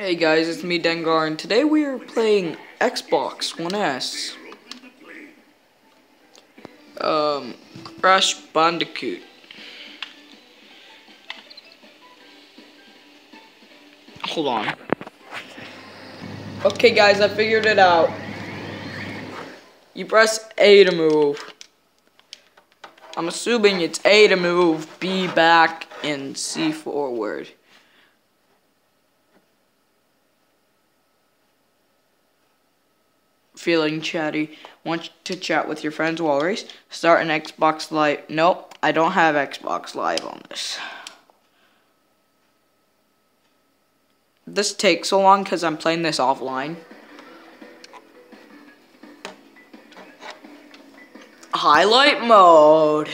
Hey guys, it's me Dengar, and today we are playing Xbox One S. Um, Crash Bandicoot. Hold on. Okay guys, I figured it out. You press A to move. I'm assuming it's A to move, B back, and C forward. Feeling chatty, want to chat with your friends race, start an Xbox Live. Nope, I don't have Xbox Live on this. This takes so long because I'm playing this offline. Highlight mode.